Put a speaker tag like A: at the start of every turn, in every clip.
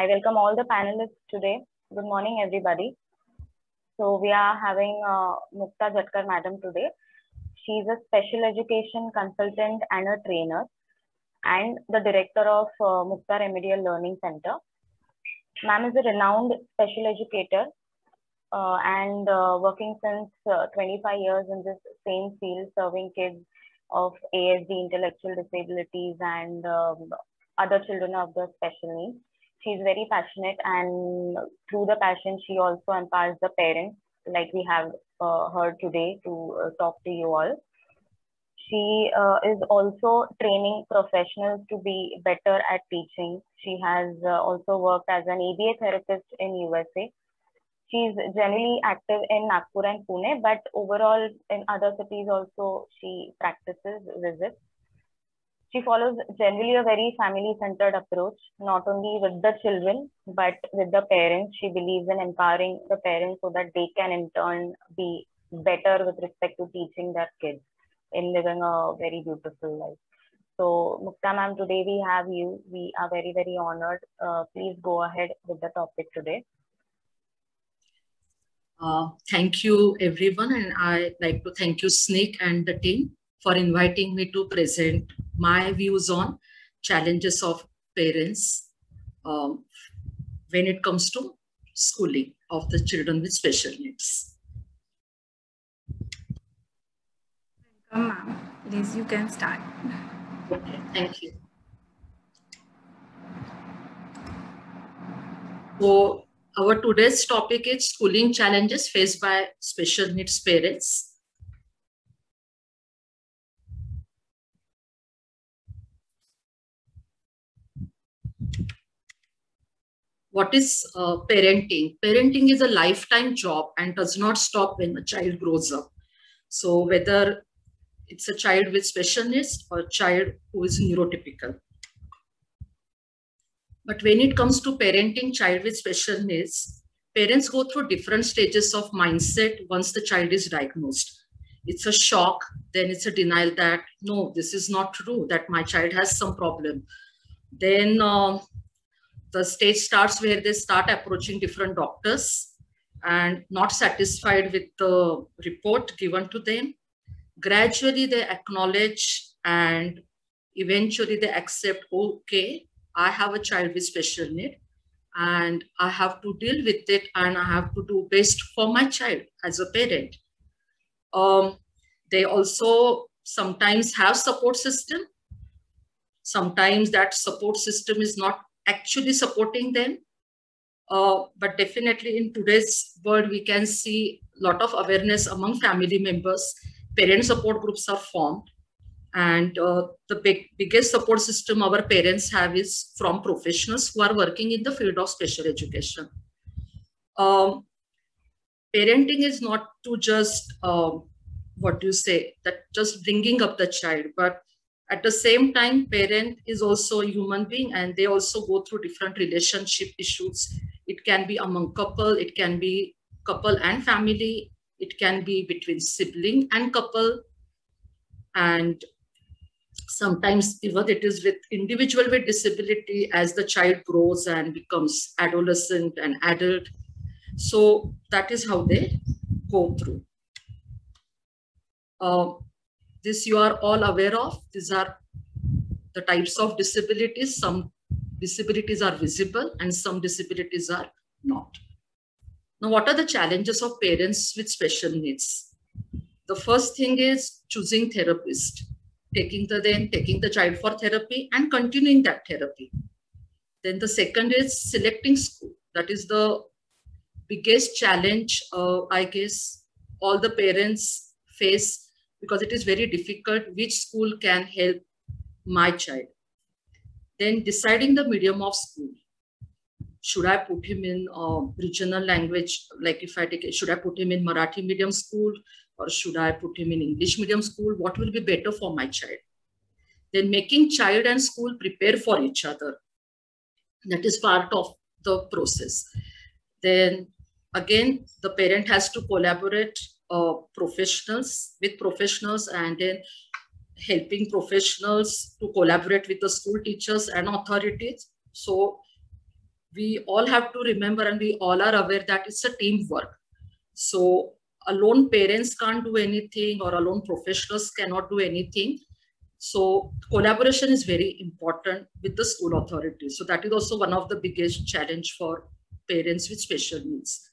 A: I welcome all the panelists today. Good morning, everybody. So we are having uh, Mukta Jatkar madam today. She's a special education consultant and a trainer and the director of uh, Mukta Remedial Learning Center. Ma'am is a renowned special educator uh, and uh, working since uh, 25 years in this same field, serving kids of ASD, intellectual disabilities, and um, other children of the special needs. She's very passionate, and through the passion, she also empowers the parents, like we have uh, heard today, to uh, talk to you all. She uh, is also training professionals to be better at teaching. She has also worked as an ABA therapist in USA she's generally active in Nagpur and Pune, but overall in other cities also she practices visits. She follows generally a very family centered approach, not only with the children, but with the parents. She believes in empowering the parents so that they can in turn be better with respect to teaching their kids in living a very beautiful life. So, Mukta ma'am, today we have you. We are very, very honored. Uh, please go ahead with the topic today.
B: Uh, thank you, everyone. And I like to thank you, Snic and the team for inviting me to present my views on challenges of parents um, when it comes to schooling of the children with special needs.
C: Welcome, ma'am. Please, you can start.
B: Okay, thank you. So our today's topic is schooling challenges faced by special needs parents. What is uh, parenting? Parenting is a lifetime job and does not stop when a child grows up. So whether it's a child with special needs or a child who is neurotypical. But when it comes to parenting child with special needs, parents go through different stages of mindset once the child is diagnosed. It's a shock, then it's a denial that, no, this is not true, that my child has some problem. Then uh, the stage starts where they start approaching different doctors and not satisfied with the report given to them. Gradually, they acknowledge and eventually they accept, okay, I have a child with special need and I have to deal with it and I have to do best for my child as a parent. Um, they also sometimes have support system. Sometimes that support system is not actually supporting them. Uh, but definitely in today's world, we can see a lot of awareness among family members. Parent support groups are formed and uh, the big, biggest support system our parents have is from professionals who are working in the field of special education. Um, parenting is not to just, um, what do you say, that just bringing up the child, but at the same time, parent is also a human being and they also go through different relationship issues. It can be among couple, it can be couple and family, it can be between sibling and couple, and sometimes even it is with individual with disability as the child grows and becomes adolescent and adult. So that is how they go through. Uh, this you are all aware of these are the types of disabilities some disabilities are visible and some disabilities are not now what are the challenges of parents with special needs the first thing is choosing therapist taking the then taking the child for therapy and continuing that therapy. Then the second is selecting school. That is the biggest challenge, uh, I guess, all the parents face because it is very difficult which school can help my child. Then deciding the medium of school. Should I put him in uh, regional language? Like if I take should I put him in Marathi medium school? or should I put him in English medium school? What will be better for my child? Then making child and school prepare for each other. That is part of the process. Then again, the parent has to collaborate uh, professionals with professionals and then helping professionals to collaborate with the school teachers and authorities. So we all have to remember and we all are aware that it's a teamwork. So alone parents can't do anything or alone professionals cannot do anything. So collaboration is very important with the school authorities. So that is also one of the biggest challenge for parents with special needs.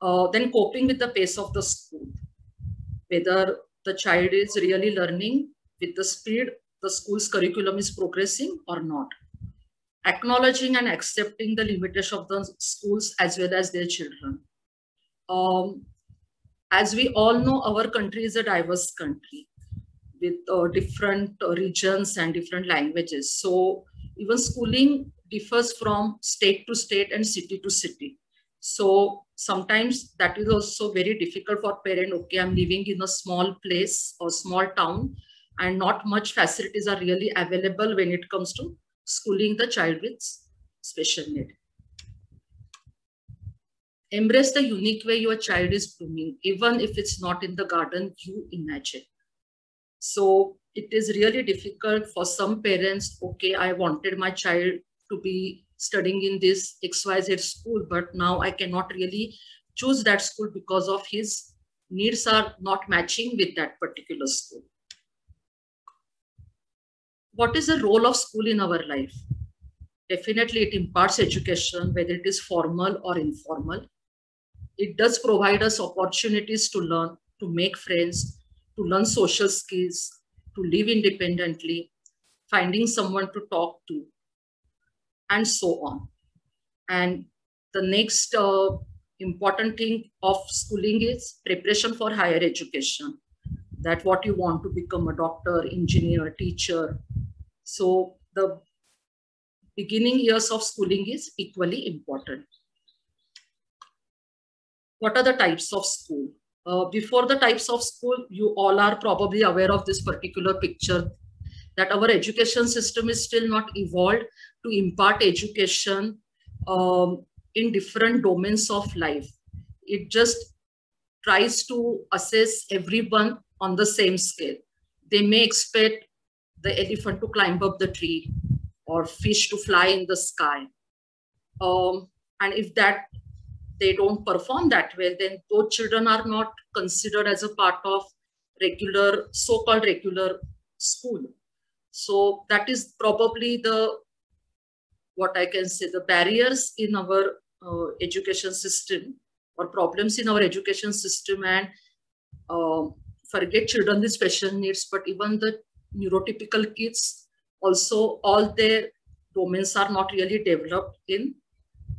B: Uh, then coping with the pace of the school, whether the child is really learning with the speed the school's curriculum is progressing or not. Acknowledging and accepting the limitation of the schools as well as their children. Um, as we all know, our country is a diverse country with uh, different uh, regions and different languages. So even schooling differs from state to state and city to city. So sometimes that is also very difficult for parent. Okay, I'm living in a small place or small town and not much facilities are really available when it comes to schooling the child with special need. Embrace the unique way your child is blooming, even if it's not in the garden you imagine. So it is really difficult for some parents. Okay, I wanted my child to be studying in this XYZ school, but now I cannot really choose that school because of his needs are not matching with that particular school. What is the role of school in our life? Definitely it imparts education, whether it is formal or informal. It does provide us opportunities to learn, to make friends, to learn social skills, to live independently, finding someone to talk to, and so on. And the next uh, important thing of schooling is preparation for higher education. That what you want to become a doctor, engineer, teacher. So the beginning years of schooling is equally important. What are the types of school? Uh, before the types of school, you all are probably aware of this particular picture that our education system is still not evolved to impart education um, in different domains of life. It just tries to assess everyone on the same scale. They may expect the elephant to climb up the tree or fish to fly in the sky. Um, and if that they don't perform that well, then those children are not considered as a part of regular, so-called regular school. So that is probably the, what I can say, the barriers in our uh, education system or problems in our education system and uh, forget children with special needs, but even the neurotypical kids, also all their domains are not really developed in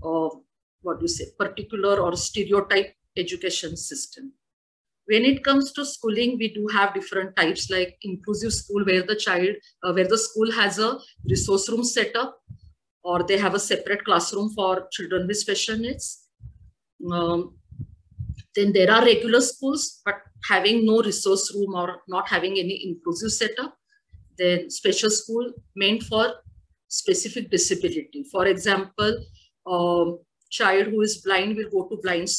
B: uh, what do you say, particular or stereotype education system. When it comes to schooling, we do have different types like inclusive school where the child, uh, where the school has a resource room set up or they have a separate classroom for children with special needs. Um, then there are regular schools, but having no resource room or not having any inclusive setup. Then special school meant for specific disability. For example, um, child who is blind will go to blind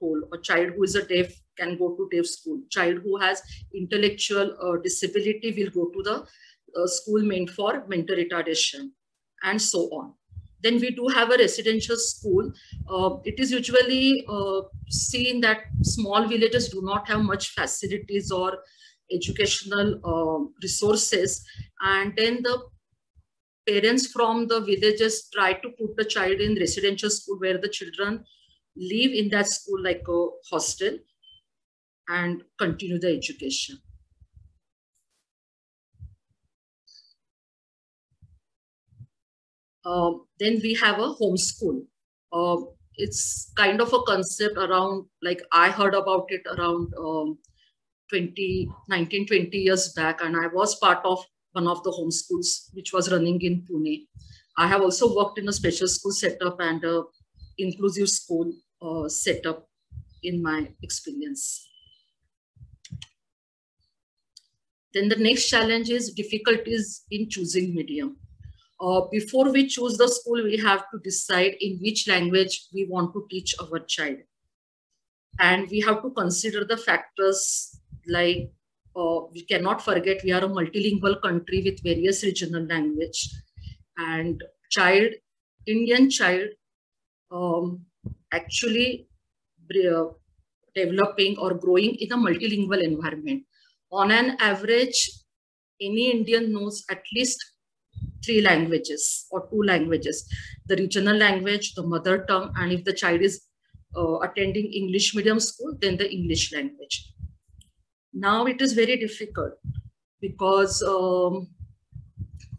B: school, child who is a deaf can go to deaf school. Child who has intellectual uh, disability will go to the uh, school meant for mental retardation and so on. Then we do have a residential school. Uh, it is usually uh, seen that small villages do not have much facilities or educational uh, resources. And then the parents from the villages try to put the child in residential school where the children live in that school like a hostel and continue the education. Uh, then we have a homeschool. Uh, it's kind of a concept around, like I heard about it around um, 20, 19, 20 years back, and I was part of one of the homeschools which was running in Pune. I have also worked in a special school setup and a inclusive school uh, setup in my experience. Then the next challenge is difficulties in choosing medium. Uh, before we choose the school, we have to decide in which language we want to teach our child. And we have to consider the factors like uh, we cannot forget we are a multilingual country with various regional language and child Indian child um, actually uh, developing or growing in a multilingual environment. On an average, any Indian knows at least three languages or two languages, the regional language, the mother tongue, and if the child is uh, attending English medium school, then the English language. Now it is very difficult because um,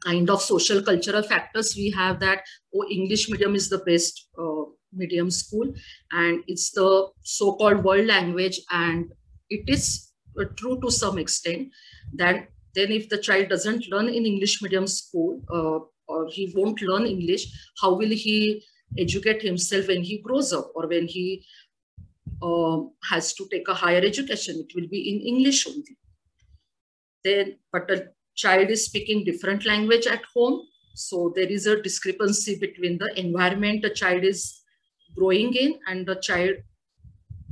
B: kind of social cultural factors we have that, oh, English medium is the best uh, medium school and it's the so-called world language and it is uh, true to some extent that then if the child doesn't learn in English medium school uh, or he won't learn English, how will he educate himself when he grows up or when he uh, has to take a higher education? It will be in English only. Then, but child is speaking different language at home. So there is a discrepancy between the environment a child is growing in and the child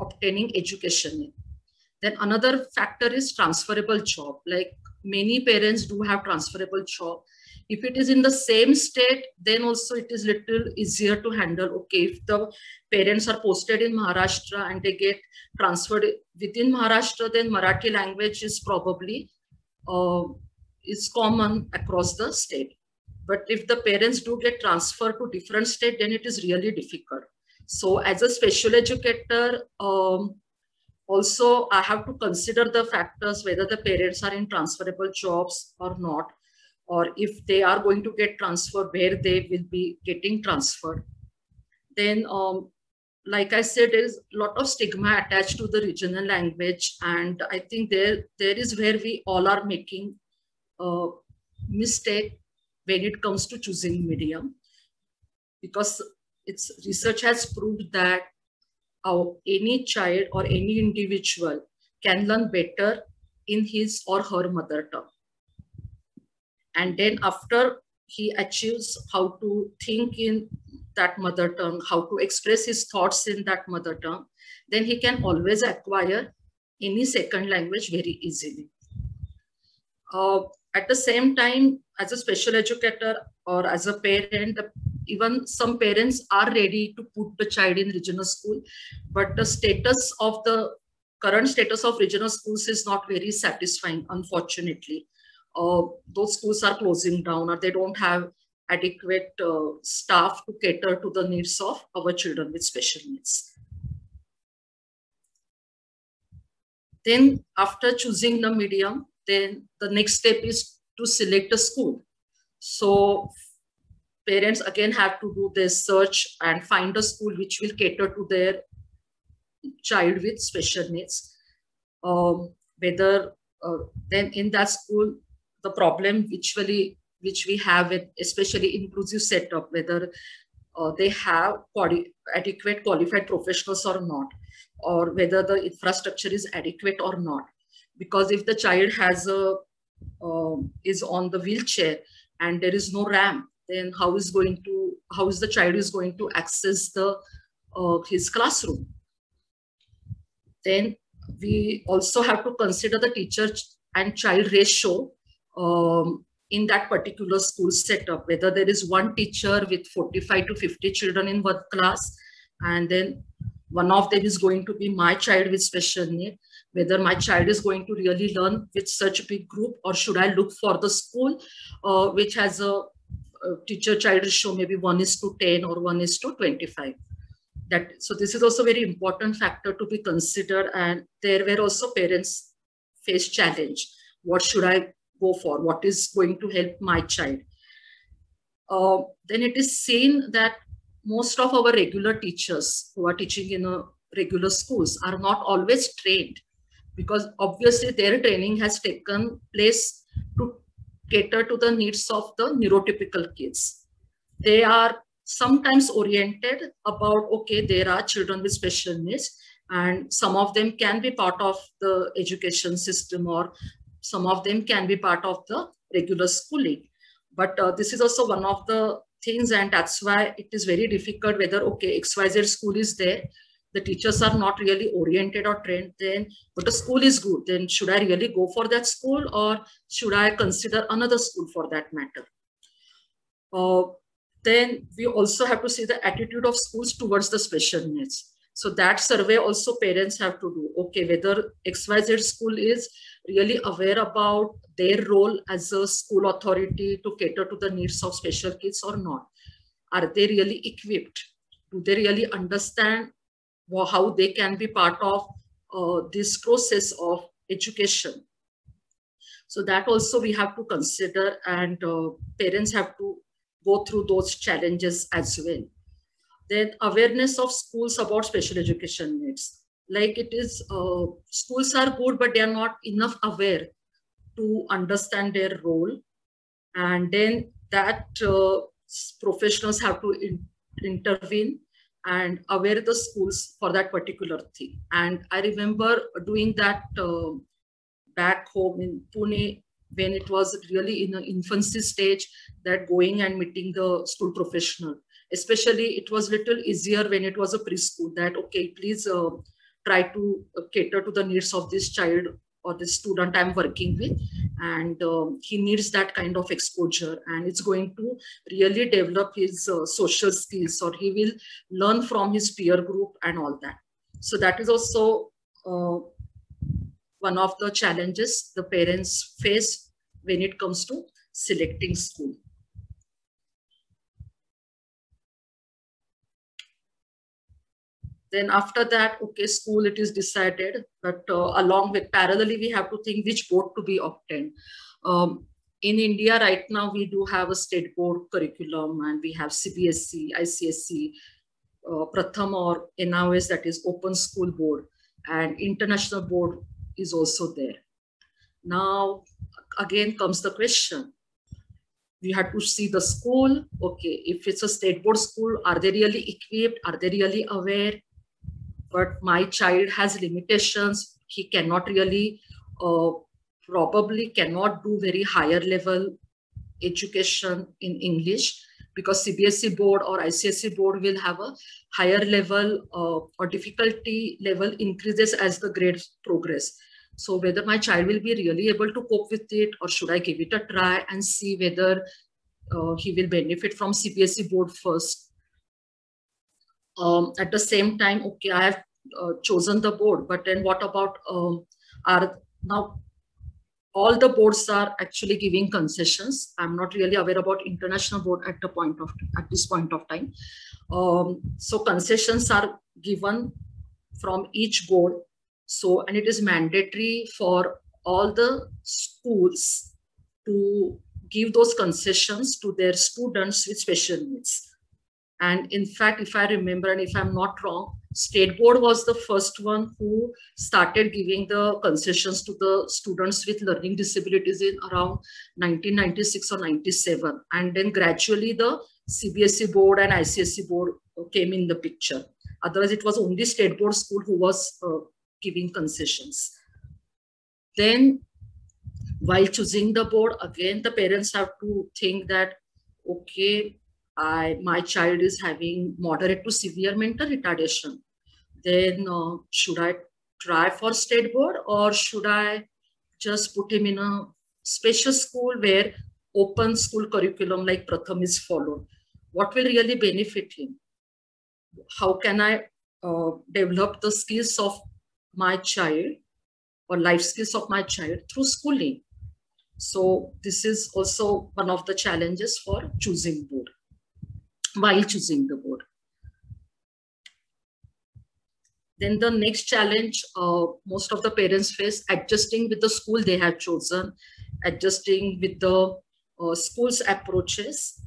B: obtaining education in. Then another factor is transferable job. Like many parents do have transferable job. If it is in the same state, then also it is little easier to handle. Okay, if the parents are posted in Maharashtra and they get transferred within Maharashtra, then Marathi language is probably uh, is common across the state. But if the parents do get transferred to different state, then it is really difficult. So as a special educator, um, also I have to consider the factors whether the parents are in transferable jobs or not, or if they are going to get transferred, where they will be getting transferred. Then, um, like I said, there is a lot of stigma attached to the regional language, and I think there there is where we all are making mistake when it comes to choosing medium, because its research has proved that any child or any individual can learn better in his or her mother tongue. And then after he achieves how to think in that mother tongue, how to express his thoughts in that mother tongue, then he can always acquire any second language very easily. Uh, at the same time, as a special educator or as a parent, even some parents are ready to put the child in regional school, but the status of the current status of regional schools is not very satisfying, unfortunately. Uh, those schools are closing down or they don't have adequate uh, staff to cater to the needs of our children with special needs. Then after choosing the medium, then the next step is to select a school. So parents again have to do their search and find a school which will cater to their child with special needs. Um, whether uh, then in that school, the problem which really which we have with especially inclusive setup, whether uh, they have adequate qualified professionals or not, or whether the infrastructure is adequate or not. Because if the child has a uh, is on the wheelchair and there is no ramp, then how is going to how is the child is going to access the uh, his classroom? Then we also have to consider the teacher and child ratio um, in that particular school setup, whether there is one teacher with 45 to 50 children in one class, and then one of them is going to be my child with special need, whether my child is going to really learn with such a big group, or should I look for the school uh, which has a, a teacher child ratio maybe 1 is to 10 or 1 is to 25 that so this is also very important factor to be considered and there were also parents face challenge. What should i go for? What is going to help my child? Uh, then it is seen that most of our regular teachers who are teaching in a regular schools are not always trained because obviously their training has taken place to cater to the needs of the neurotypical kids. They are sometimes oriented about okay there are children with special needs and some of them can be part of the education system or some of them can be part of the regular schooling. But uh, this is also one of the things and that's why it is very difficult whether okay xyz school is there the teachers are not really oriented or trained then but the school is good then should i really go for that school or should i consider another school for that matter uh, Then we also have to see the attitude of schools towards the special needs. So that survey also parents have to do. Okay, whether XYZ school is really aware about their role as a school authority to cater to the needs of special kids or not. Are they really equipped? Do they really understand how they can be part of uh, this process of education? So that also we have to consider and uh, parents have to go through those challenges as well. Then awareness of schools about special education needs. Like it is, uh, schools are good, but they are not enough aware to understand their role. And then that uh, professionals have to in, intervene and aware the schools for that particular thing. And I remember doing that uh, back home in Pune when it was really in an infancy stage that going and meeting the school professional. Especially it was little easier when it was a preschool that, okay, please uh, try to cater to the needs of this child or the student I'm working with. And um, he needs that kind of exposure and it's going to really develop his uh, social skills or he will learn from his peer group and all that. So that is also uh, one of the challenges the parents face when it comes to selecting school. Then after that okay school it is decided but uh, along with parallelly we have to think which board to be obtained. Um, in india right now we do have a state board curriculum and we have cbse icse uh, pratham or NIOS that is open school board and international board is also there. Now again comes the question. We had to see the school. Okay if it's a state board school are they really equipped? Are they really aware but my child has limitations. He cannot really, uh, probably cannot do very higher level education in English because CBSE board or ICSE board will have a higher level uh, or difficulty level increases as the grades progress. So whether my child will be really able to cope with it or should I give it a try and see whether uh, he will benefit from CBSE board first um, at the same time, okay, I have uh, chosen the board, but then what about um, are now all the boards are actually giving concessions. I'm not really aware about international board at the point of at this point of time. Um, so concessions are given from each board. So and it is mandatory for all the schools to give those concessions to their students with special needs. And in fact, if I remember, and if I'm not wrong, State Board was the first one who started giving the concessions to the students with learning disabilities in around 1996 or 97. And then gradually the CBSE board and ICSE board came in the picture. Otherwise, it was only State Board school who was uh, giving concessions. Then while choosing the board, again, the parents have to think that, okay, I, my child is having moderate to severe mental retardation, then uh, should I try for state board or should I just put him in a special school where open school curriculum like Pratham is followed? What will really benefit him? How can I uh, develop the skills of my child or life skills of my child through schooling? So this is also one of the challenges for choosing board while choosing the board. Then the next challenge uh, most of the parents face, adjusting with the school they have chosen, adjusting with the uh, school's approaches.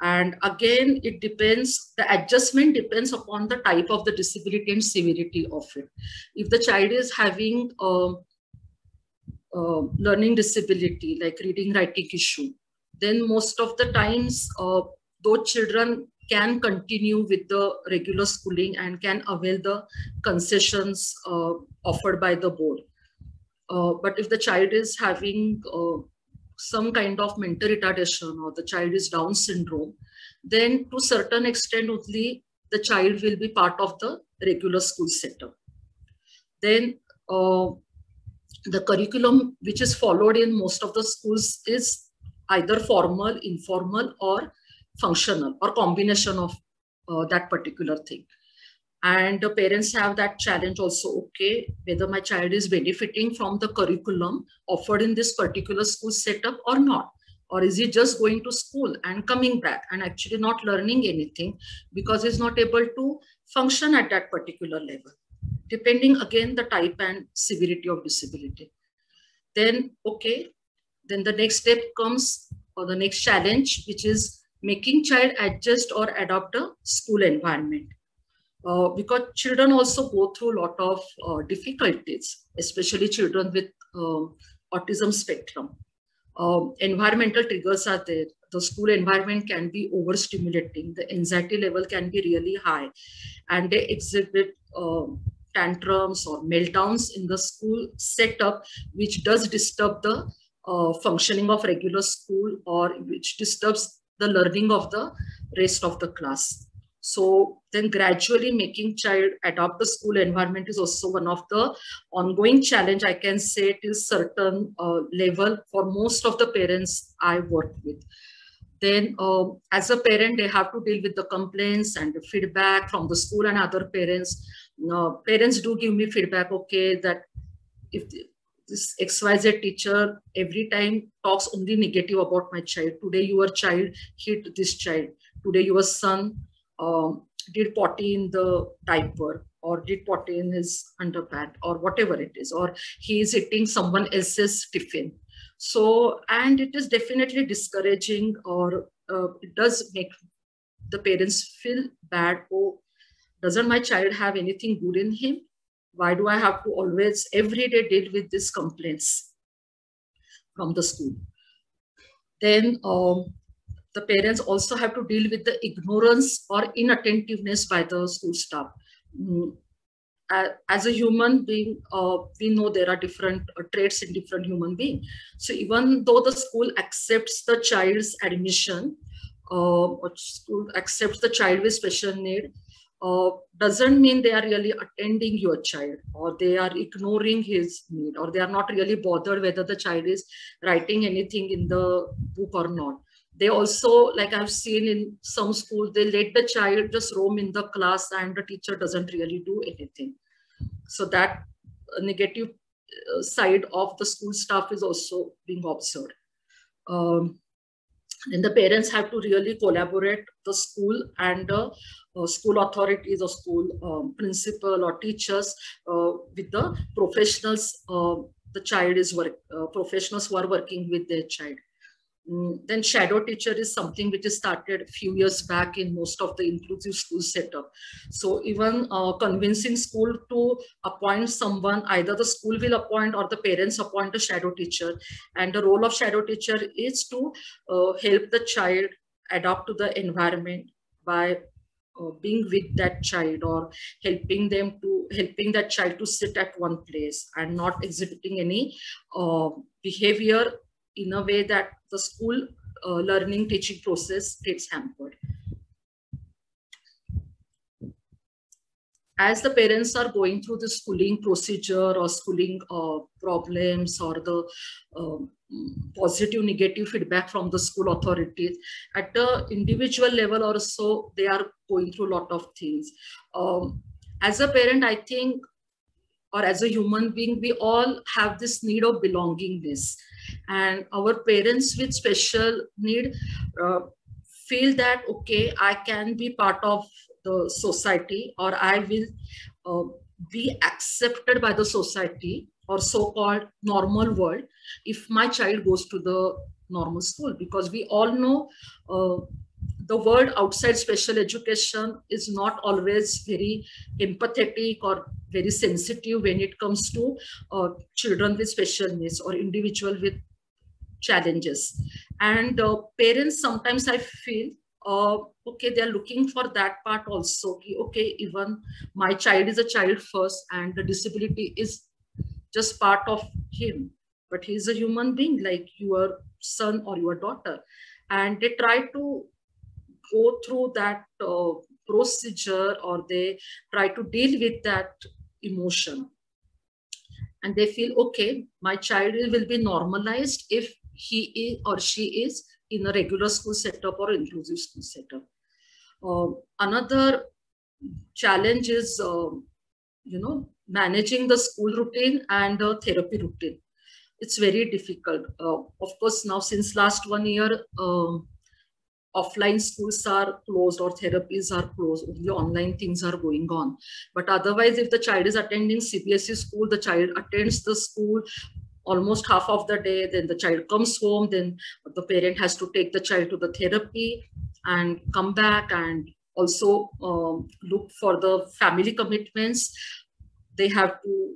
B: And again, it depends, the adjustment depends upon the type of the disability and severity of it. If the child is having a, a learning disability, like reading, writing issue, then most of the times uh, those children can continue with the regular schooling and can avail the concessions uh, offered by the board. Uh, but if the child is having uh, some kind of mental retardation or the child is Down syndrome, then to certain extent only the child will be part of the regular school setup. Then uh, the curriculum which is followed in most of the schools is either formal, informal, or functional or combination of uh, that particular thing. And the parents have that challenge also okay whether my child is benefiting from the curriculum offered in this particular school setup or not. Or is he just going to school and coming back and actually not learning anything because he's not able to function at that particular level depending again the type and severity of disability. Then okay then the next step comes or the next challenge which is making child adjust or adopt a school environment uh, because children also go through a lot of uh, difficulties, especially children with uh, autism spectrum. Um, environmental triggers are there. The school environment can be overstimulating. The anxiety level can be really high, and they exhibit um, tantrums or meltdowns in the school setup, which does disturb the uh, functioning of regular school or which disturbs the learning of the rest of the class. So then gradually making child adopt the school environment is also one of the ongoing challenge I can say till certain uh, level for most of the parents I work with. Then uh, as a parent, they have to deal with the complaints and the feedback from the school and other parents. Uh, parents do give me feedback, okay, that if this XYZ teacher every time talks only negative about my child. Today your child hit this child. Today your son um, did potty in the diaper or did potty in his underpant or whatever it is, or he is eating someone else's tiffin. So, and it is definitely discouraging or uh, it does make the parents feel bad. Oh, doesn't my child have anything good in him? Why do I have to always every day deal with these complaints from the school? Then um, the parents also have to deal with the ignorance or inattentiveness by the school staff. Mm. As a human being, uh, we know there are different uh, traits in different human beings. So even though the school accepts the child's admission, uh, or school accepts the child with special need, uh, doesn't mean they are really attending your child or they are ignoring his need or they are not really bothered whether the child is writing anything in the book or not. They also like i've seen in some schools they let the child just roam in the class and the teacher doesn't really do anything. So that negative uh, side of the school staff is also being observed. Um, then the parents have to really collaborate the school and the uh, school authorities or school um, principal or teachers uh, with the professionals uh, the child is work uh, professionals who are working with their child then shadow teacher is something which is started a few years back in most of the inclusive school setup. So even uh, convincing school to appoint someone, either the school will appoint or the parents appoint a shadow teacher. And the role of shadow teacher is to uh, help the child adapt to the environment by uh, being with that child or helping them to helping that child to sit at one place and not exhibiting any uh, behavior in a way that the school uh, learning teaching process gets hampered. As the parents are going through the schooling procedure or schooling uh, problems or the um, positive, negative feedback from the school authorities, at the individual level also, they are going through a lot of things. Um, as a parent, I think or as a human being, we all have this need of belongingness. And our parents with special need uh, feel that, okay, I can be part of the society or I will uh, be accepted by the society or so-called normal world if my child goes to the normal school. Because we all know uh, the world outside special education is not always very empathetic or very sensitive when it comes to uh, children with special needs or individual with challenges. And uh, parents sometimes i feel uh, okay they're looking for that part also. Okay even my child is a child first and the disability is just part of him. But he's a human being like your son or your daughter. And they try to go through that uh, procedure or they try to deal with that emotion. And they feel okay my child will be normalized if he is or she is in a regular school setup or inclusive school setup. Uh, another challenge is, uh, you know, managing the school routine and the therapy routine. It's very difficult. Uh, of course, now since last one year, um, offline schools are closed or therapies are closed, only online things are going on. But otherwise, if the child is attending CBSE school, the child attends the school almost half of the day, then the child comes home, then the parent has to take the child to the therapy and come back and also um, look for the family commitments. They have to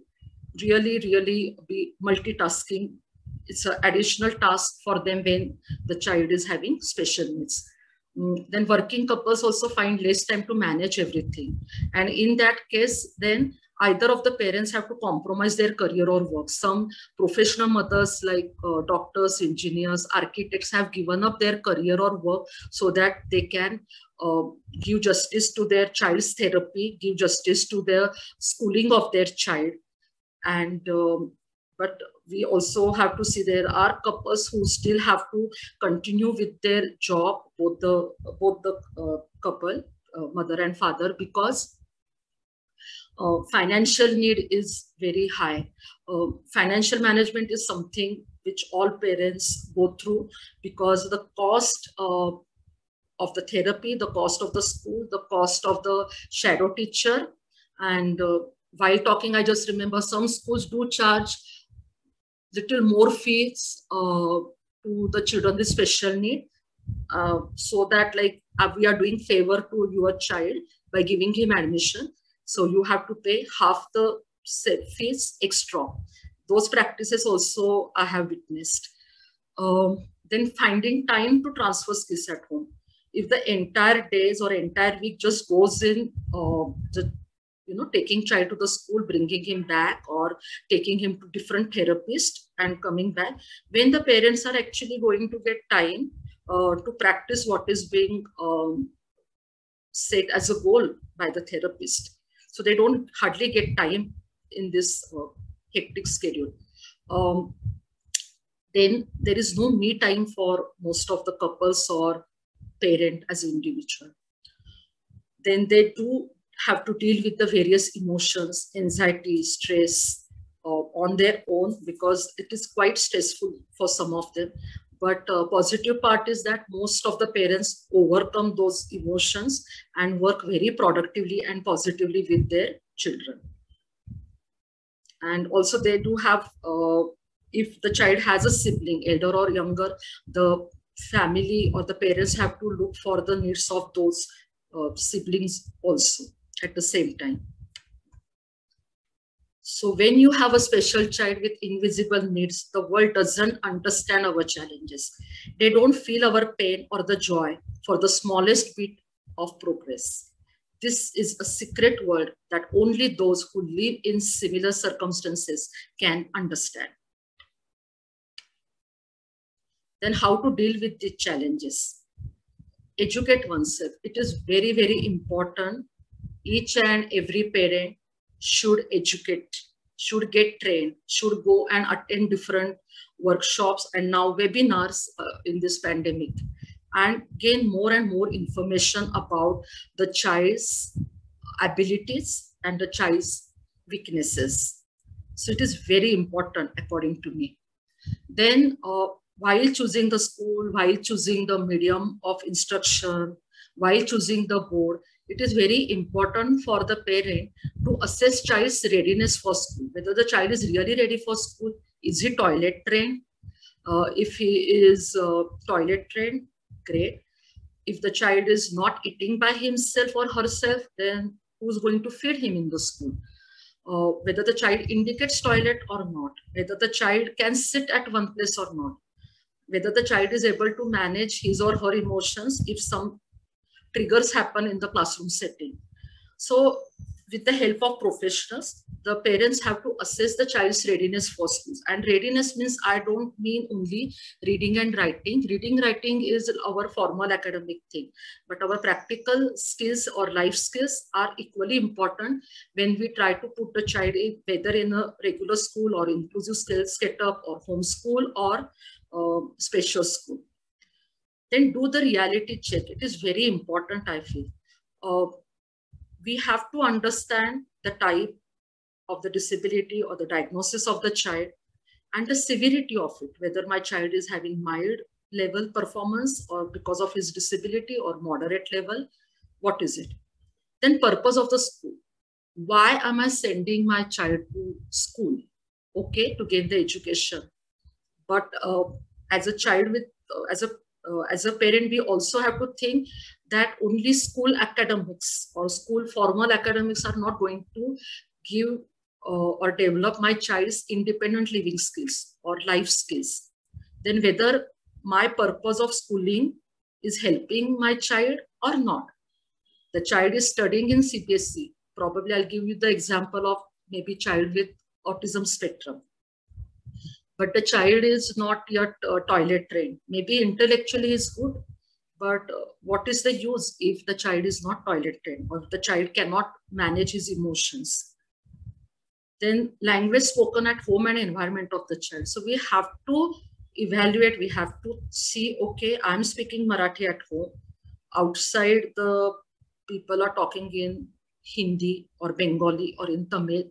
B: really, really be multitasking it's an additional task for them when the child is having special needs. Mm, then working couples also find less time to manage everything. And in that case, then either of the parents have to compromise their career or work. Some professional mothers like uh, doctors, engineers, architects have given up their career or work so that they can uh, give justice to their child's therapy, give justice to the schooling of their child. And um, but we also have to see there are couples who still have to continue with their job both the both the uh, couple uh, mother and father because uh, financial need is very high. Uh, financial management is something which all parents go through because the cost uh, of the therapy the cost of the school the cost of the shadow teacher. And uh, while talking i just remember some schools do charge little more fees uh, to the children with special need. Uh, so that like we are doing favor to your child by giving him admission so you have to pay half the fees extra. Those practices also i have witnessed. Um, then finding time to transfer skills at home. If the entire days or entire week just goes in uh, the you know taking child to the school bringing him back or taking him to different therapists and coming back when the parents are actually going to get time uh, to practice what is being um, set as a goal by the therapist so they don't hardly get time in this uh, hectic schedule um, then there is no me time for most of the couples or parent as individual then they do have to deal with the various emotions, anxiety, stress uh, on their own because it is quite stressful for some of them. But uh, positive part is that most of the parents overcome those emotions and work very productively and positively with their children. And also they do have, uh, if the child has a sibling, elder or younger, the family or the parents have to look for the needs of those uh, siblings also at the same time. So when you have a special child with invisible needs, the world doesn't understand our challenges. They don't feel our pain or the joy for the smallest bit of progress. This is a secret world that only those who live in similar circumstances can understand. Then how to deal with these challenges? Educate oneself. It is very, very important each and every parent should educate, should get trained, should go and attend different workshops and now webinars uh, in this pandemic and gain more and more information about the child's abilities and the child's weaknesses. So it is very important according to me. Then uh, while choosing the school, while choosing the medium of instruction, while choosing the board, it is very important for the parent to assess child's readiness for school, whether the child is really ready for school. Is he toilet trained? Uh, if he is uh, toilet trained, great. If the child is not eating by himself or herself, then who's going to feed him in the school? Uh, whether the child indicates toilet or not, whether the child can sit at one place or not, whether the child is able to manage his or her emotions if some triggers happen in the classroom setting. So with the help of professionals, the parents have to assess the child's readiness for schools. And readiness means I don't mean only reading and writing. Reading, writing is our formal academic thing. But our practical skills or life skills are equally important when we try to put the child in, whether in a regular school or inclusive skills setup or homeschool or uh, special school. Then do the reality check. It is very important, I feel. Uh, we have to understand the type of the disability or the diagnosis of the child and the severity of it, whether my child is having mild level performance or because of his disability or moderate level, what is it? Then purpose of the school. Why am I sending my child to school? Okay, to gain the education. But uh, as a child with, uh, as a uh, as a parent, we also have to think that only school academics or school formal academics are not going to give uh, or develop my child's independent living skills or life skills. Then whether my purpose of schooling is helping my child or not. The child is studying in CBSE. Probably I'll give you the example of maybe child with autism spectrum. But the child is not yet uh, toilet trained. Maybe intellectually is good, but uh, what is the use if the child is not toilet trained or the child cannot manage his emotions? Then language spoken at home and environment of the child. So we have to evaluate, we have to see, okay, I'm speaking Marathi at home. Outside, the people are talking in Hindi or Bengali or in Tamil,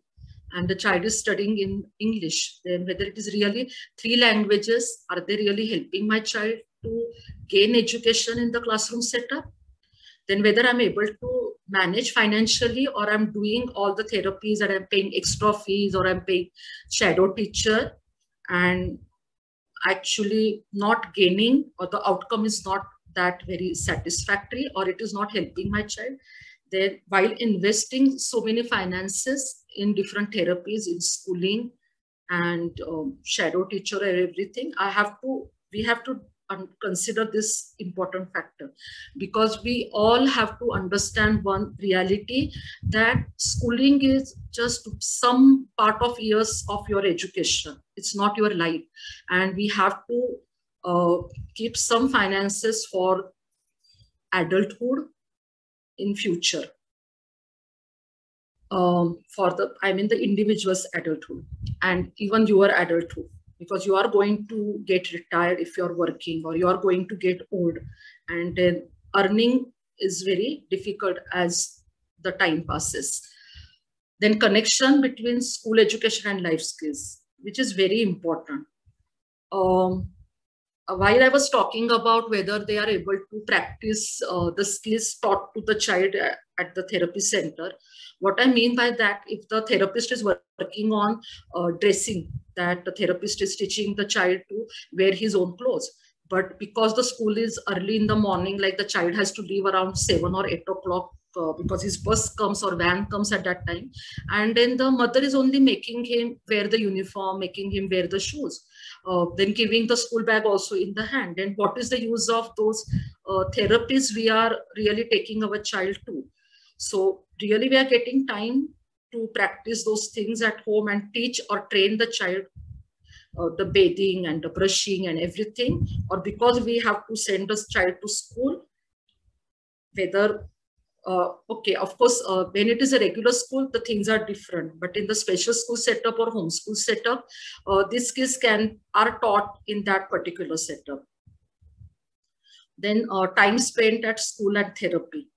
B: and the child is studying in English. Then, whether it is really three languages, are they really helping my child to gain education in the classroom setup? Then, whether I'm able to manage financially or I'm doing all the therapies and I'm paying extra fees or I'm paying shadow teacher and actually not gaining or the outcome is not that very satisfactory or it is not helping my child then while investing so many finances in different therapies in schooling and um, shadow teacher and everything i have to we have to consider this important factor. Because we all have to understand one reality that schooling is just some part of years of your education. It's not your life. And we have to uh, keep some finances for adulthood in future um, for the i mean the individual's adulthood. And even your adulthood because you are going to get retired if you're working or you are going to get old. And then earning is very difficult as the time passes. Then connection between school education and life skills which is very important. Um, while i was talking about whether they are able to practice uh, the skills taught to the child at the therapy center what I mean by that, if the therapist is working on uh, dressing, that the therapist is teaching the child to wear his own clothes. But because the school is early in the morning, like the child has to leave around seven or eight o'clock uh, because his bus comes or van comes at that time. And then the mother is only making him wear the uniform, making him wear the shoes. Uh, then giving the school bag also in the hand. And what is the use of those uh, therapies we are really taking our child to? So really we are getting time to practice those things at home and teach or train the child uh, the bathing and the brushing and everything or because we have to send this child to school whether uh, okay of course uh, when it is a regular school the things are different. But in the special school setup or homeschool setup uh, these skills can are taught in that particular setup. Then uh, time spent at school and therapy.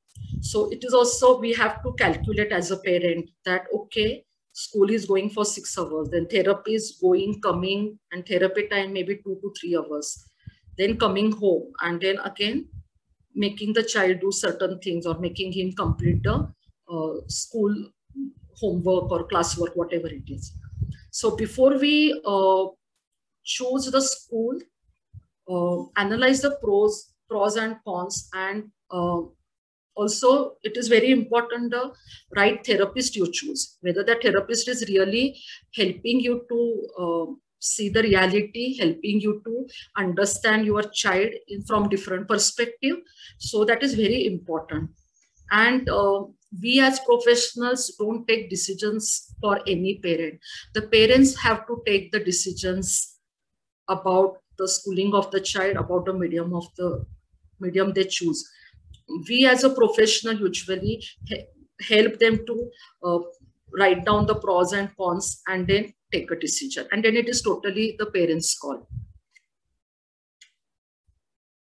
B: So it is also, we have to calculate as a parent that, okay, school is going for six hours, then therapy is going, coming, and therapy time maybe two to three hours. Then coming home, and then again, making the child do certain things or making him complete the uh, school homework or classwork, whatever it is. So before we uh, choose the school, uh, analyze the pros, pros and cons, and uh, also it is very important the right therapist you choose whether the therapist is really helping you to uh, see the reality helping you to understand your child in, from different perspective. So that is very important. And uh, we as professionals don't take decisions for any parent. The parents have to take the decisions about the schooling of the child about the medium of the medium they choose. We as a professional usually help them to uh, write down the pros and cons and then take a decision. And then it is totally the parents call.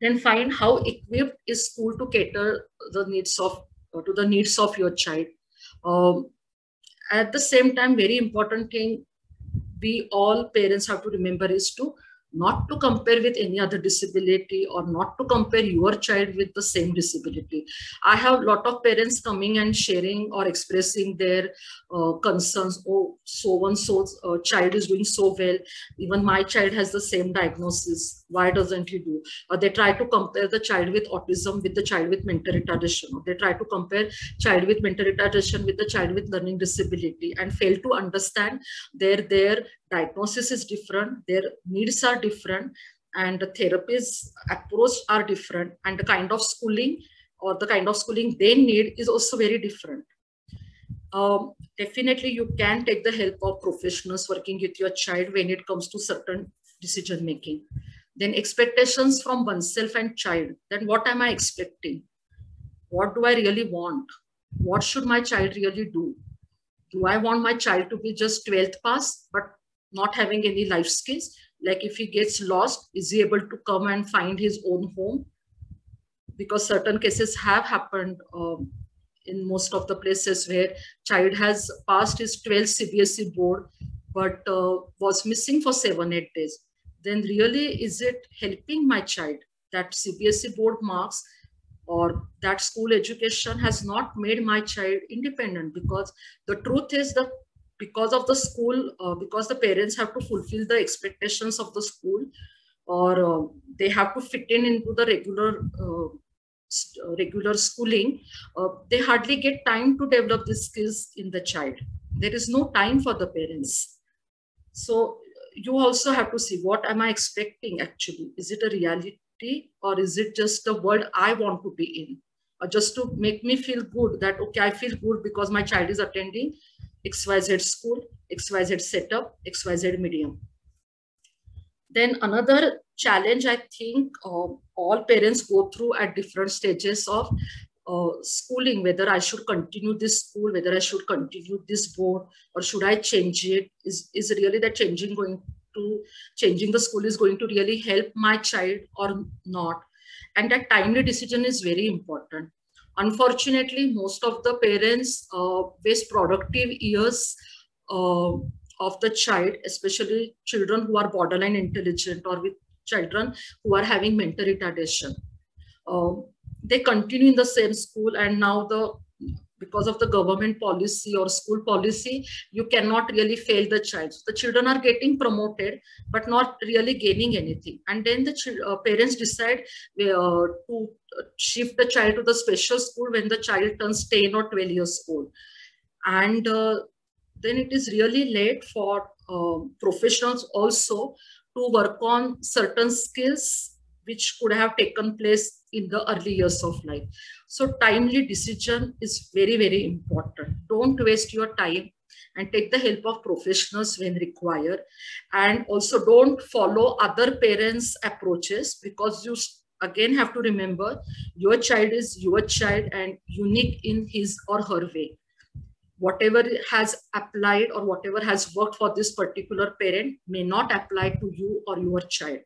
B: Then find how equipped is school to cater the needs of uh, to the needs of your child. Um, at the same time very important thing we all parents have to remember is to not to compare with any other disability or not to compare your child with the same disability. I have a lot of parents coming and sharing or expressing their uh, concerns. Oh so and so uh, child is doing so well. Even my child has the same diagnosis why doesn't he do or they try to compare the child with autism with the child with mental retardation or they try to compare child with mental retardation with the child with learning disability and fail to understand their their diagnosis is different, their needs are different, and the therapies approach are different, and the kind of schooling or the kind of schooling they need is also very different. Um, definitely, you can take the help of professionals working with your child when it comes to certain decision making. Then expectations from oneself and child. Then what am I expecting? What do I really want? What should my child really do? Do I want my child to be just 12th pass, but not having any life skills like if he gets lost is he able to come and find his own home because certain cases have happened um, in most of the places where child has passed his 12th cbse board but uh, was missing for seven eight days then really is it helping my child that cbse board marks or that school education has not made my child independent because the truth is that because of the school, uh, because the parents have to fulfill the expectations of the school, or uh, they have to fit in into the regular uh, uh regular schooling, uh, they hardly get time to develop these skills in the child. There is no time for the parents. So you also have to see what am I expecting actually? Is it a reality or is it just the world I want to be in? Or just to make me feel good that, okay, I feel good because my child is attending XYZ school, XYZ setup, XYZ medium. Then another challenge I think uh, all parents go through at different stages of uh, schooling, whether I should continue this school, whether I should continue this board, or should I change it? Is, is really that changing going to changing the school is going to really help my child or not? And that timely decision is very important. Unfortunately, most of the parents uh, waste productive years uh, of the child, especially children who are borderline intelligent or with children who are having mental retardation. Uh, they continue in the same school and now the because of the government policy or school policy, you cannot really fail the child. So the children are getting promoted, but not really gaining anything. And then the uh, parents decide uh, to shift the child to the special school when the child turns 10 or 12 years old. And uh, then it is really late for um, professionals also to work on certain skills which could have taken place in the early years of life. So timely decision is very, very important. Don't waste your time and take the help of professionals when required. And also don't follow other parents' approaches because you again have to remember your child is your child and unique in his or her way. Whatever has applied or whatever has worked for this particular parent may not apply to you or your child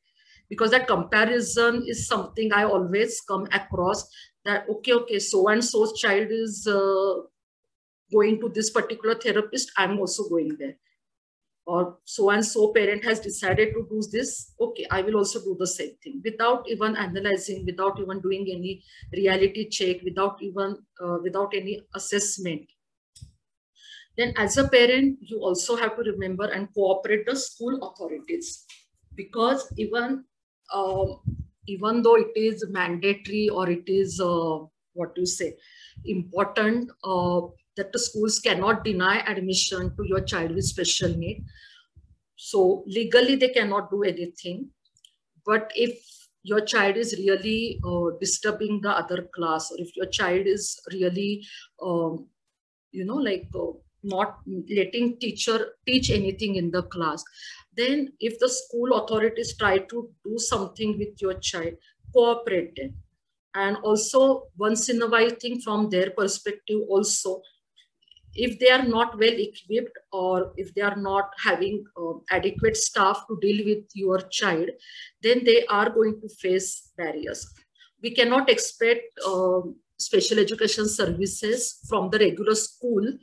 B: because that comparison is something I always come across that, okay, okay, so and so's child is uh, going to this particular therapist, I'm also going there. Or so and so parent has decided to do this, okay, I will also do the same thing without even analyzing, without even doing any reality check, without even, uh, without any assessment. Then as a parent, you also have to remember and cooperate the school authorities because even um, even though it is mandatory or it is uh, what you say important uh, that the schools cannot deny admission to your child with special need. So legally they cannot do anything. But if your child is really uh, disturbing the other class or if your child is really um, you know like uh, not letting teacher teach anything in the class then if the school authorities try to do something with your child cooperate them and also once in a while think from their perspective also if they are not well equipped or if they are not having uh, adequate staff to deal with your child, then they are going to face barriers. We cannot expect uh, special education services from the regular school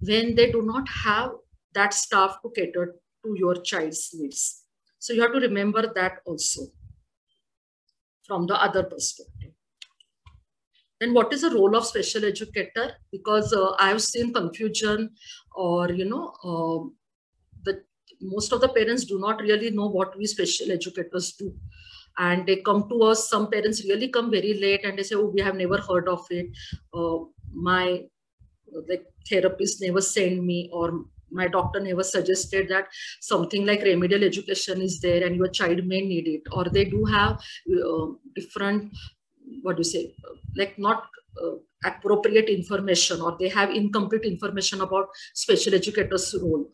B: when they do not have that staff to cater to your child's needs. So you have to remember that also from the other perspective. Then what is the role of special educator? Because uh, I have seen confusion or, you know, uh, the most of the parents do not really know what we special educators do. And they come to us, some parents really come very late and they say, oh, we have never heard of it. Uh, my like therapist never sent me or my doctor never suggested that something like remedial education is there and your child may need it. Or they do have uh, different what do you say like not uh, appropriate information or they have incomplete information about special educators role.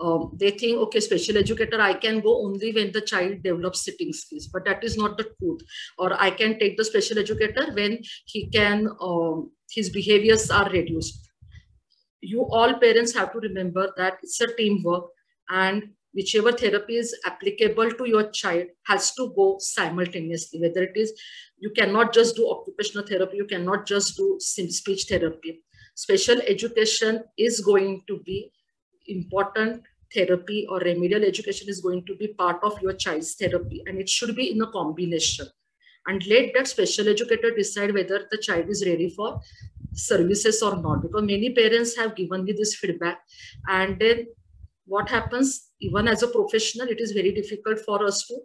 B: Um, they think okay special educator i can go only when the child develops sitting skills but that is not the truth. Or i can take the special educator when he can um, his behaviors are reduced you all parents have to remember that it's a teamwork and whichever therapy is applicable to your child has to go simultaneously. Whether it is you cannot just do occupational therapy you cannot just do speech therapy. Special education is going to be important. Therapy or remedial education is going to be part of your child's therapy and it should be in a combination. And let that special educator decide whether the child is ready for services or not because many parents have given me this feedback. And then what happens even as a professional it is very difficult for us to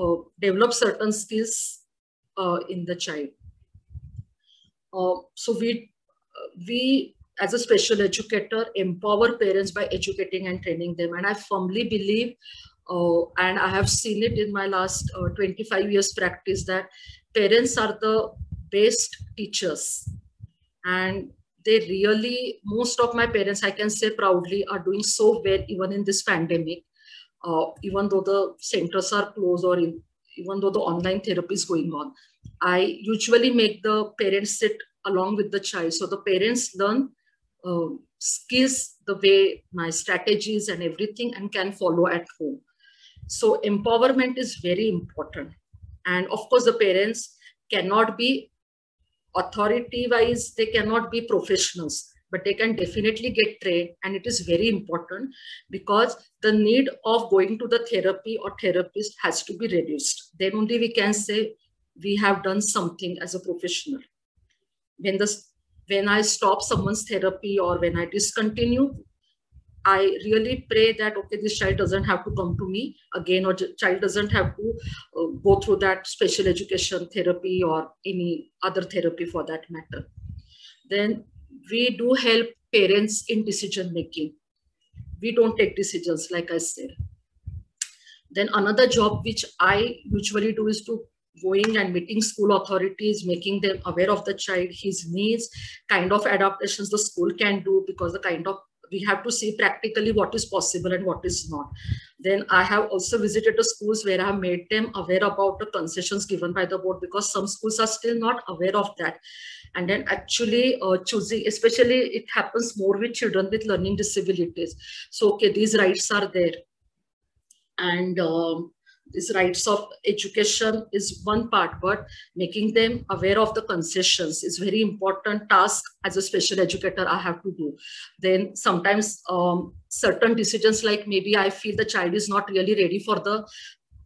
B: uh, develop certain skills uh, in the child. Uh, so we we as a special educator empower parents by educating and training them. And i firmly believe uh, and i have seen it in my last uh, 25 years practice that parents are the best teachers and they really most of my parents i can say proudly are doing so well even in this pandemic. Uh, even though the centers are closed or in, even though the online therapy is going on i usually make the parents sit along with the child. So the parents learn uh, skills the way my strategies and everything and can follow at home. So empowerment is very important. And of course the parents cannot be authority wise they cannot be professionals but they can definitely get trained and it is very important because the need of going to the therapy or therapist has to be reduced. Then only we can say we have done something as a professional. When the when i stop someone's therapy or when i discontinue I really pray that, okay, this child doesn't have to come to me again, or child doesn't have to uh, go through that special education therapy or any other therapy for that matter. Then we do help parents in decision making. We don't take decisions, like I said. Then another job which I usually do is to going and meeting school authorities, making them aware of the child, his needs, kind of adaptations the school can do because the kind of we have to see practically what is possible and what is not. Then I have also visited the schools where I have made them aware about the concessions given by the board because some schools are still not aware of that. And then actually uh, choosing, especially it happens more with children with learning disabilities. So, okay, these rights are there. And um, these rights of education is one part, but making them aware of the concessions is very important task as a special educator I have to do. Then sometimes um, certain decisions like maybe I feel the child is not really ready for the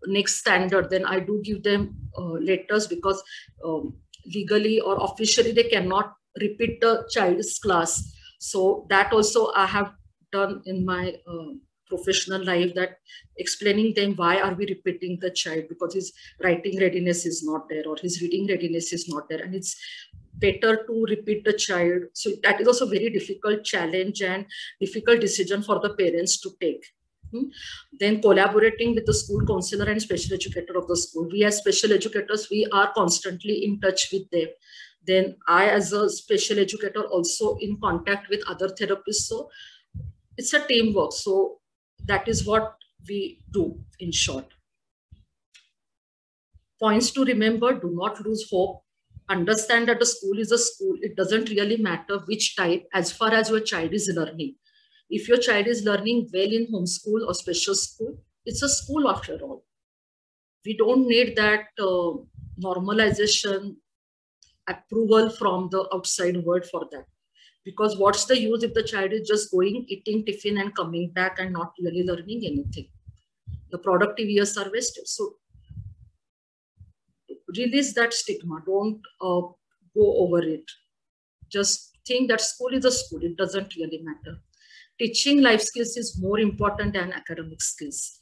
B: next standard, then I do give them uh, letters because um, legally or officially they cannot repeat the child's class. So that also I have done in my uh, professional life that explaining them why are we repeating the child because his writing readiness is not there or his reading readiness is not there and it's better to repeat the child. So that is also very difficult challenge and difficult decision for the parents to take. Hmm? then collaborating with the school counselor and special educator of the school. We as special educators we are constantly in touch with them. Then i as a special educator also in contact with other therapists. So it's a teamwork. So that is what we do in short. Points to remember, do not lose hope. understand that a school is a school. It doesn't really matter which type as far as your child is learning. If your child is learning well in homeschool or special school, it's a school after all. We don't need that uh, normalization approval from the outside world for that. Because what's the use if the child is just going, eating tiffin and coming back and not really learning anything? The productive years are wasted. So release that stigma. Don't uh, go over it. Just think that school is a school. It doesn't really matter. Teaching life skills is more important than academic skills.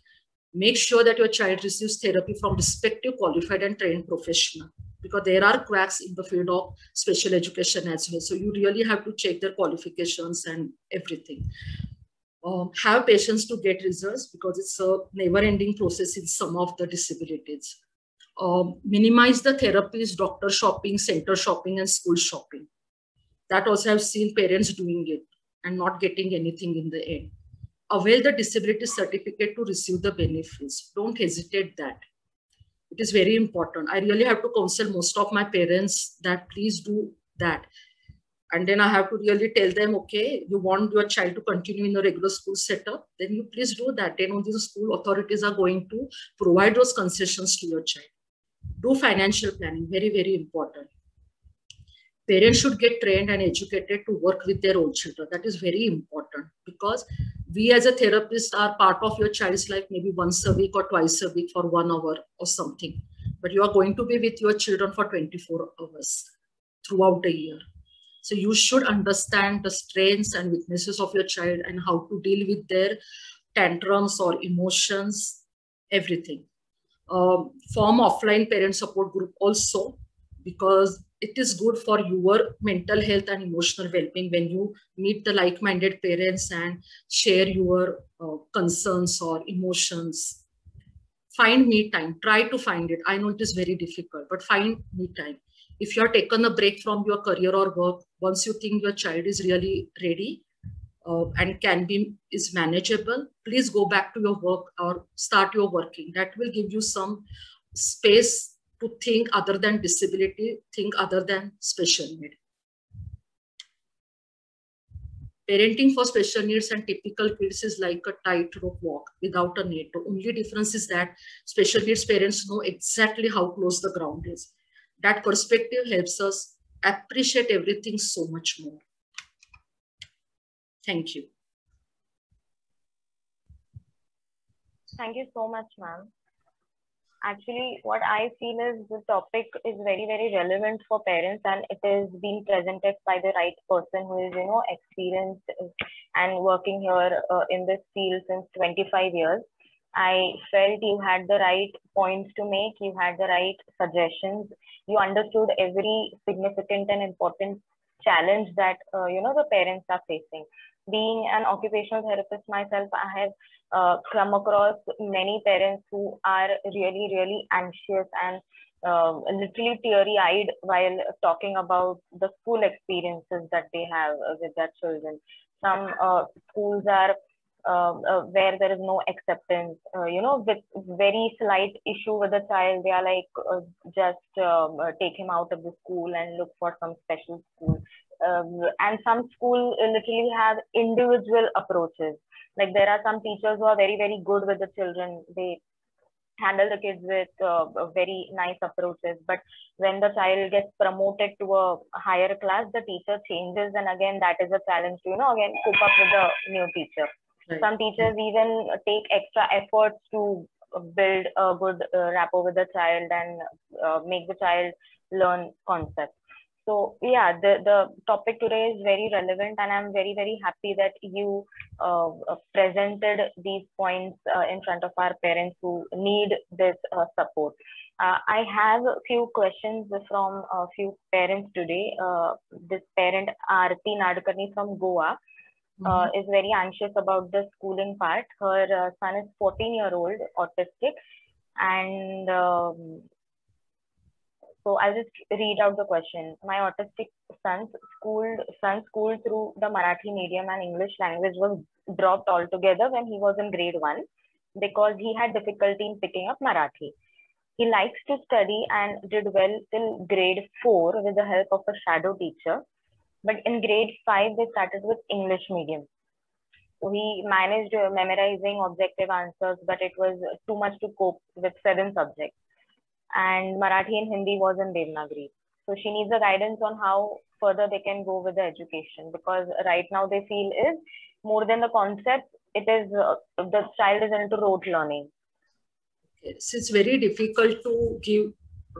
B: Make sure that your child receives therapy from respective qualified and trained professional because there are quacks in the field of special education as well. So you really have to check their qualifications and everything. Um, have patience to get results because it's a never-ending process in some of the disabilities um, minimize the therapies, doctor shopping, center shopping, and school shopping. That also I've seen parents doing it and not getting anything in the end. Avail the disability certificate to receive the benefits. Don't hesitate that. It is very important. I really have to counsel most of my parents that please do that. And then I have to really tell them, okay, you want your child to continue in a regular school setup, then you please do that. Then only the school authorities are going to provide those concessions to your child do financial planning, very, very important. Parents should get trained and educated to work with their own children. That is very important because we as a therapist are part of your child's life maybe once a week or twice a week for one hour or something. But you are going to be with your children for 24 hours throughout the year. So you should understand the strengths and weaknesses of your child and how to deal with their tantrums or emotions, everything um, form offline parent support group also because it is good for your mental health and emotional well-being when you meet the like-minded parents and share your uh, concerns or emotions. Find me time. Try to find it. I know it is very difficult but find me time. If you are taken a break from your career or work once you think your child is really ready uh, and can be is manageable, please go back to your work or start your working. That will give you some space to think other than disability, think other than special need. Parenting for special needs and typical kids is like a tightrope walk without a net. The only difference is that special needs parents know exactly how close the ground is. That perspective helps us appreciate everything so much more. Thank you.
A: Thank you so much, ma'am. Actually, what I feel is the topic is very, very relevant for parents and it is being presented by the right person who is, you know, experienced and working here uh, in this field since 25 years. I felt you had the right points to make, you had the right suggestions, you understood every significant and important challenge that, uh, you know, the parents are facing being an occupational therapist myself, I have uh, come across many parents who are really, really anxious and uh, literally teary eyed while talking about the school experiences that they have with their children. Some uh, schools are um, uh, where there is no acceptance, uh, you know, with very slight issue with the child, they are like, uh, just um, take him out of the school and look for some special school um, and some school literally have individual approaches. Like there are some teachers who are very very good with the children. They handle the kids with uh, very nice approaches. But when the child gets promoted to a higher class the teacher changes. And again that is a challenge to you know again cope up with the new teacher. Right. some teachers even take extra efforts to build a good uh, rapport with the child and uh, make the child learn concepts so yeah the, the topic today is very relevant and i'm very very happy that you uh, presented these points uh, in front of our parents who need this uh, support. Uh, i have a few questions from a few parents today. Uh, this parent arti nadkarni from goa mm-hmm. is very anxious about the schooling part. Her son is 14 year old autistic and um, so I'll just read out the question. My autistic son's schooled son school through the Marathi medium and English language was dropped altogether when he was in grade one because he had difficulty in picking up Marathi. He likes to study and did well till grade 4 with the help of a shadow teacher. But in grade 5, they started with English medium. He managed uh, memorizing objective answers, but it was too much to cope with seven subjects. And Marathi and Hindi was in Devanagari. So she needs a guidance on how further they can go with the education because right now they feel is more than the concept, it is uh, the child is into rote learning.
B: Yes, it's very difficult to give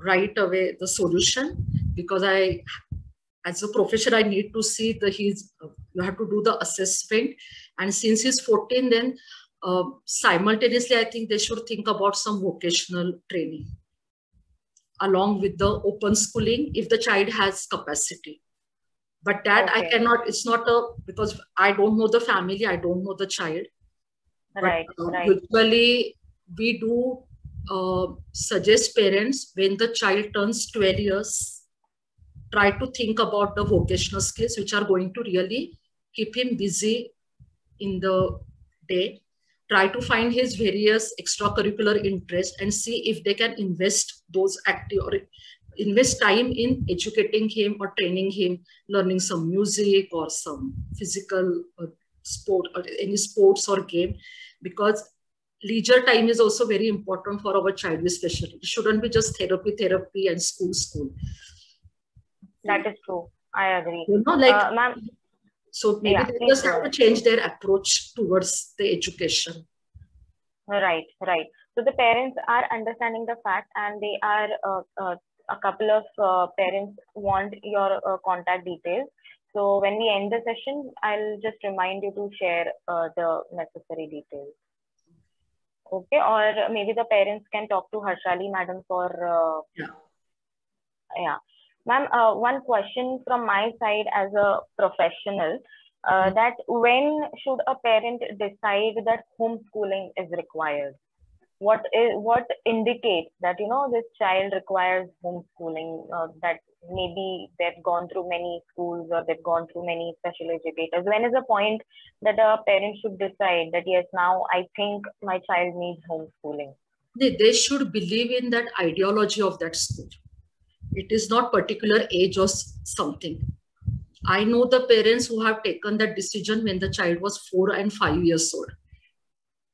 B: right away the solution because I, as a professor, I need to see the he's you have to do the assessment, and since he's 14, then uh, simultaneously I think they should think about some vocational training along with the open schooling if the child has capacity but that okay. i cannot it's not a because i don't know the family i don't know the child
A: right, but, uh, right.
B: usually we do uh, suggest parents when the child turns 12 years try to think about the vocational skills which are going to really keep him busy in the day try to find his various extracurricular interests and see if they can invest those active or invest time in educating him or training him learning some music or some physical or uh, sport or any sports or game because leisure time is also very important for our child especially. It shouldn't be just therapy therapy and school school.
A: That is true. I agree.
B: You know like uh, ma'am so maybe yeah, they just have to change their approach towards the education.
A: Right, right. So the parents are understanding the fact and they are, uh, uh, a couple of uh, parents want your uh, contact details. So when we end the session, I'll just remind you to share uh, the necessary details. Okay, or maybe the parents can talk to Harshali madam for, uh,
B: yeah.
A: yeah. Ma'am, uh, one question from my side as a professional, uh, mm-hmm. that when should a parent decide that homeschooling is required? What is what indicates that you know this child requires homeschooling? Uh, that maybe they've gone through many schools or they've gone through many special educators. When is the point that a parent should decide that yes, now I think my child needs homeschooling?
B: They, they should believe in that ideology of that school it is not particular age or something. I know the parents who have taken that decision when the child was four and five years old.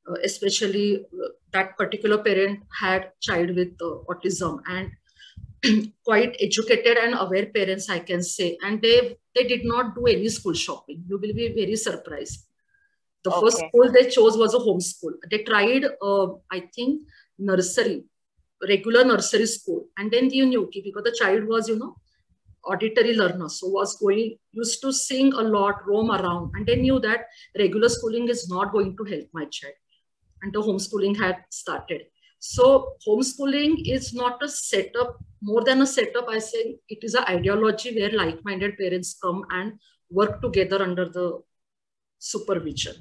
B: Uh, especially uh, that particular parent had child with uh, autism and quite educated and aware parents, I can say. And they, they did not do any school shopping. You will be very surprised. The okay. first school they chose was a homeschool. They tried, uh, I think, nursery regular nursery school. And then you knew because the child was, you know, auditory learner. So was going, used to sing a lot, roam around. And they knew that regular schooling is not going to help my child. And the homeschooling had started. So homeschooling is not a setup, more than a setup, I say it is an ideology where like-minded parents come and work together under the supervision.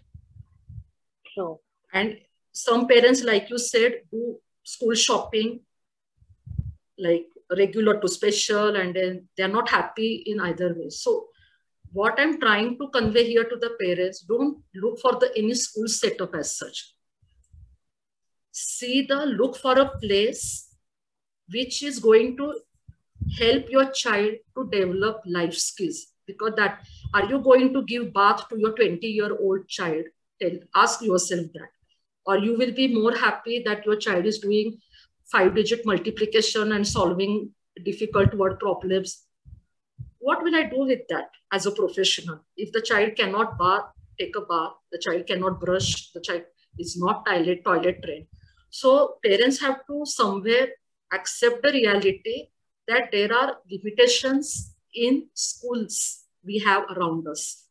A: Sure.
B: And some parents, like you said, do school shopping, like regular to special, and then they're not happy in either way. So what I'm trying to convey here to the parents, don't look for the any school setup as such. See the look for a place which is going to help your child to develop life skills because that are you going to give bath to your 20 year old child tell ask yourself that or you will be more happy that your child is doing five digit multiplication and solving difficult word problems. What will i do with that as a professional? If the child cannot bath take a bath the child cannot brush. The child is not toilet toilet trained. So parents have to somewhere accept the reality that there are limitations in schools we have around us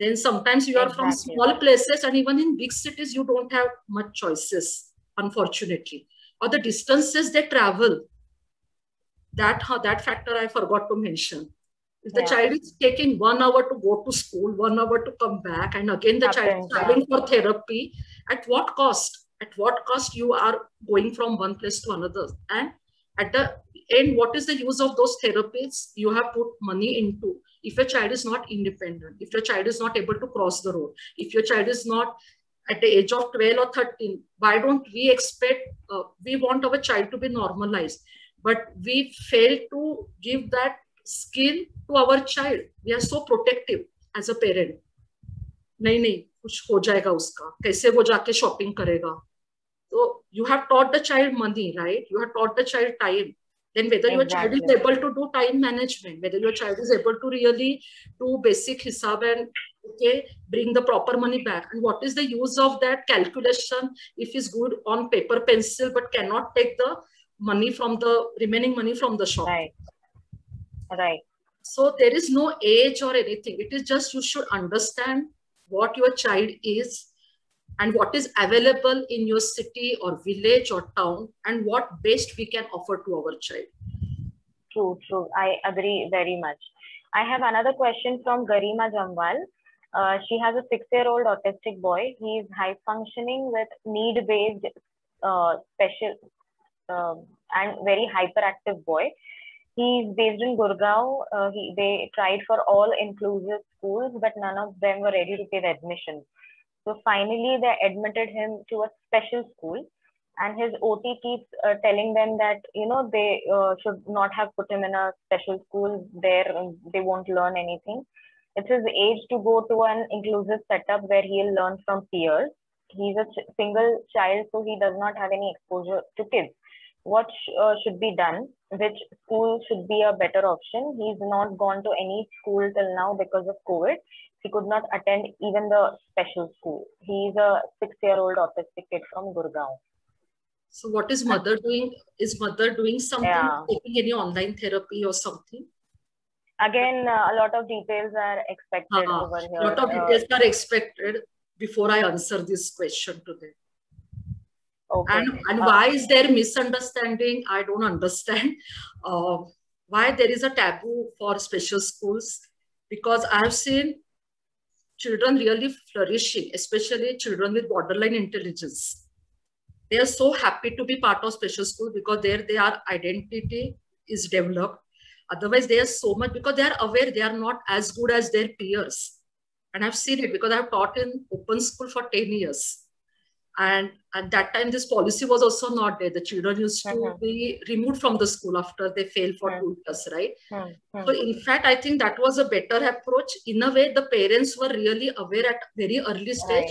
B: then sometimes you are exactly. from small places and even in big cities, you don't have much choices, unfortunately. Or the distances they travel. That, that factor I forgot to mention. If the yeah. child is taking one hour to go to school, one hour to come back, and again the Happens, child is traveling yeah. for therapy, at what cost? At what cost you are going from one place to another? And at the end, what is the use of those therapies you have put money into? if your child is not independent, if your child is not able to cross the road, if your child is not at the age of 12 or 13 why don't we expect uh, we want our child to be normalized but we fail to give that skill to our child we are so protective as a parent नहीं नहीं कुछ हो जाएगा उसका कैसे वो जाके shopping करेगा so you have taught the child money right you have taught the child time then whether your child is able to do time management whether your child is able to really do basic hisab and okay bring the proper money back. And what is the use of that calculation if he's good on paper pencil but cannot take the money from the remaining money from the shop?
A: Right. Right.
B: So there is no age or anything. It is just you should understand what your child is and what is available in your city or village or town and what best we can offer to our child.
A: True, true. I agree very much. I have another question from Garima Jamwal. Uh, she has a six-year-old autistic boy. He is high functioning with need-based uh, special uh, and very hyperactive boy. He is based in Gurgaon. Uh, he, they tried for all inclusive schools, but none of them were ready to the admission. So finally, they admitted him to a special school, and his OT keeps uh, telling them that you know they uh, should not have put him in a special school. There, they won't learn anything. It's his age to go to an inclusive setup where he'll learn from peers. He's a ch- single child, so he does not have any exposure to kids. What sh- uh, should be done? Which school should be a better option? He's not gone to any school till now because of COVID he could not attend even the special school. He is a six-year-old autistic kid from Gurgaon.
B: So what is mother doing? Is mother doing something,
A: Yeah.
B: taking any online therapy or something?
A: Again, uh, a lot of details are expected
B: Uh,
A: over here.
B: lot of
A: Uh,
B: details are expected before I answer this question today.
A: okay.
B: And, and
A: Uh,
B: why is there misunderstanding? I don't understand. Uh, why there is a taboo for special schools? Because I have seen children really flourishing, especially children with borderline intelligence. They are so happy to be part of special school because there their identity is developed. Otherwise, they are so much because they are aware they are not as good as their peers. And I've seen it because I've taught in open school for 10 years. And at that time, this policy was also not there. The children used to be removed from the school after they fail for two years, right? So in fact, I think that was a better approach. In a way, the parents were really aware at very early stage.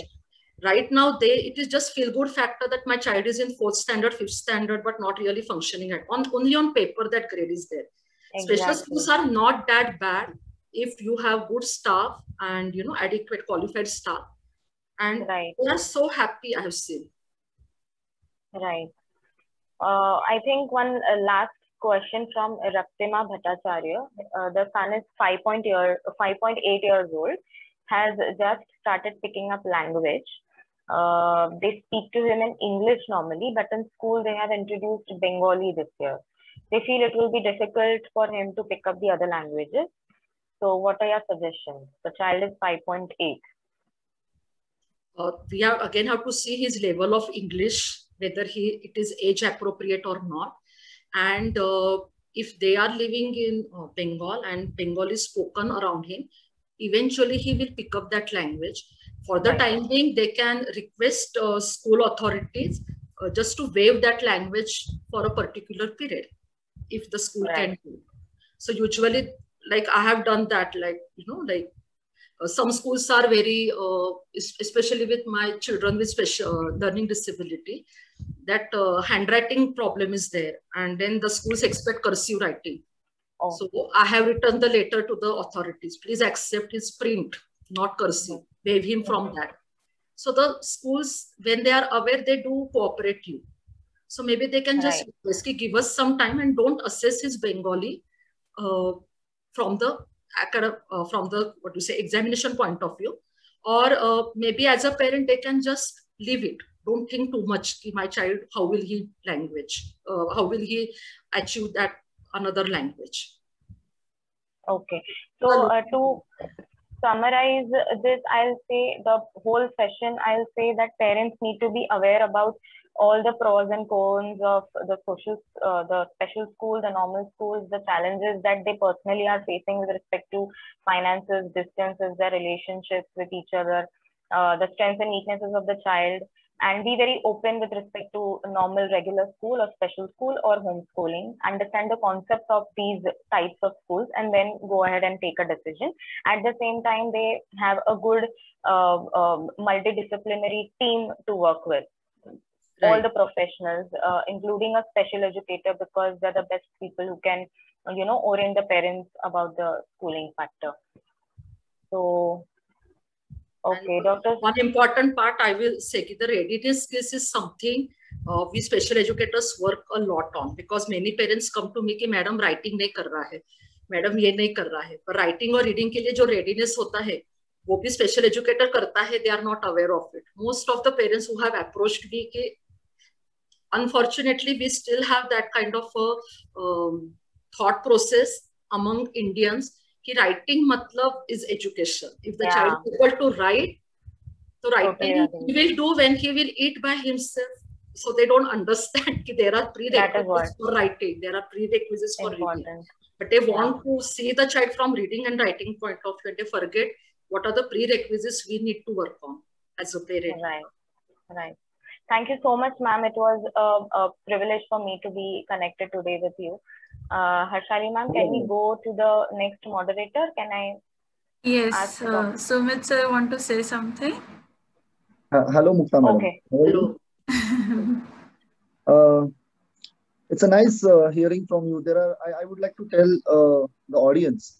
B: Right, now, they it is just feel good factor that my child is in fourth standard, fifth standard, but not really functioning at on only on paper that grade is there. Special schools are not that bad if you have good staff and you know adequate qualified staff, and
A: Right,
B: they are so happy. I have seen.
A: right. Uh, I think one uh, last question from Raptima Bhattacharya. Uh, the son is 5.8 year, 5.8 years old, has just started picking up language. Uh, they speak to him in English normally, but in school they have introduced Bengali this year. They feel it will be difficult for him to pick up the other languages. So, what are your suggestions? The child is 5.8.
B: Uh, we have again have to see his level of English, whether he it is age appropriate or not, and uh, if they are living in uh, Bengal and Bengal is spoken around him, eventually he will pick up that language. For the time being, they can request uh, school authorities uh, just to waive that language for a particular period, if the school can do. So usually, like I have done that, like you know, like some schools are very, uh, especially with my children with special uh, learning disability, that uh, handwriting problem is there, and then the schools expect cursive writing.
A: Oh.
B: So I have written the letter to the authorities. Please accept his print, not cursive. Waive him from that. So the schools, when they are aware, they do cooperate you. So maybe they can just
A: Right.
B: basically give us some time and don't assess his Bengali uh, from the uh, from the what do you say examination point of view, or uh, maybe as a parent they can just leave it. Don't think too much. My child, how will he language? Uh, how will he achieve that another language?
A: Okay. So uh, to summarize this, I'll say the whole session, I'll say that parents need to be aware about all the pros and cons of the social, uh, the special school, the normal schools, the challenges that they personally are facing with respect to finances, distances, their relationships with each other, uh, the strengths and weaknesses of the child, and be very open with respect to normal regular school or special school or homeschooling. Understand the concept of these types of schools and then go ahead and take a decision. At the same time they have a good uh, um, multidisciplinary team to work with right. all the professionals uh, including a special educator because they're the best people who can you know orient the parents about the schooling factor so Okay, doctor.
B: One important part I will say the readiness skills is something uh, we special educators work a lot on because many parents come to me कि madam writing नहीं कर रहा है madam ये नहीं कर रहा है पर राइटिंग और रीडिंग के लिए जो रेडीनेस होता है वो भी स्पेशल एजुकेटर करता है they are not aware of it most of the parents who have approached me कि unfortunately we still have that kind of a um, thought process among indians. Ki writing matlab is education. If the yeah. child is able to write so writing okay, he will do when he will eat by himself. So they don't understand ki there are prerequisites for writing. There are prerequisites for reading. But they want yeah. to see the child from reading and writing point of view and they forget what are the prerequisites we need to work on as a parent.
A: Right. Right thank you so much ma'am it was a, a privilege for me to be connected today with you uh, Harshali ma'am, can we go to the next moderator? Can I?
C: Yes, uh, Sumit sir, want to say something?
D: Uh, hello, Mukta madam.
A: Okay.
D: Hello. uh, it's a nice uh, hearing from you. There are, I, I would like to tell uh, the audience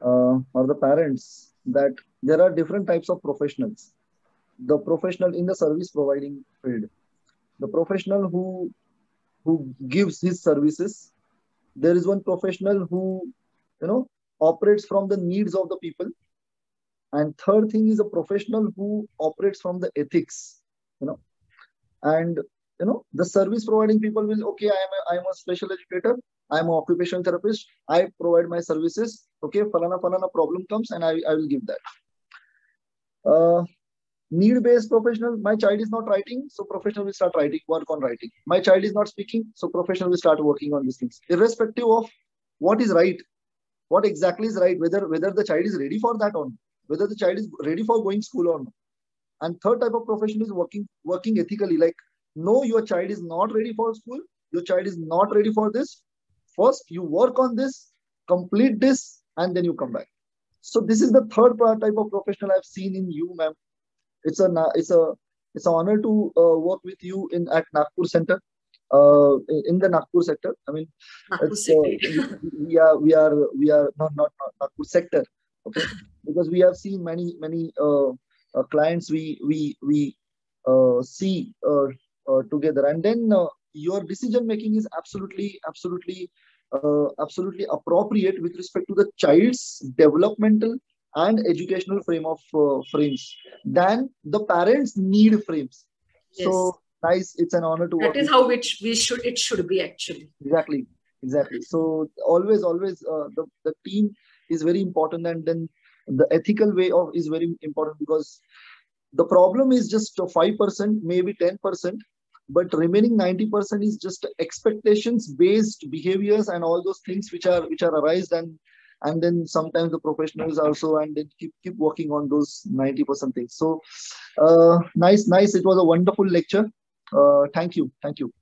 D: uh, or the parents that there are different types of professionals. The professional in the service providing field, the professional who who gives his services there is one professional who you know operates from the needs of the people. And third thing is a professional who operates from the ethics you know. And you know the service providing people will okay i am a, I am a special educator i am an occupational therapist i provide my services okay falana falana problem comes and i, I will give that. Uh, need based professional my child is not writing so professional will start writing work on writing. My child is not speaking so professional will start working on these things. Irrespective of what is right what exactly is right whether whether the child is ready for that or not whether the child is ready for going school or not. And third type of profession is working working ethically like no your child is not ready for school your child is not ready for this. First you work on this complete this and then you come back. So this is the third type of professional i've seen in you ma'am it's a it's a it's an honor to uh, work with you in at Nagpur Center. Uh, in the Nagpur sector, I mean, uh, we are we are we are not not, not Nagpur sector, okay? Because we have seen many many uh, uh clients we we we uh, see together, and then your decision making is absolutely absolutely absolutely appropriate with respect to the child's developmental and educational frame of uh, frames than the parents need frames. Yes. so nice it's an honor to
B: that is how which we should it should be actually.
D: Exactly. Exactly. So always always uh, the, the team is very important and then the ethical way of is very important because the problem is just 5% maybe 10% but remaining 90% is just expectations based behaviors and all those things which are which are arised and and then sometimes the professionals also and then keep keep working on those 90% things. So uh, nice nice. It was a wonderful lecture. Uh, thank you. Thank you